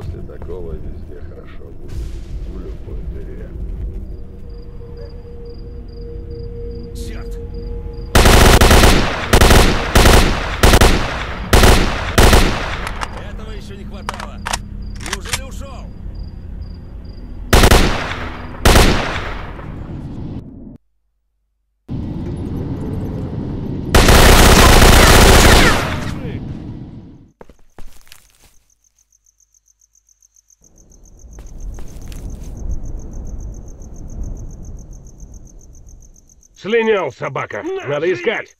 После такого везде хорошо будет. В любой дыре. Черт! Этого еще не хватало. Слинял собака. Надо искать.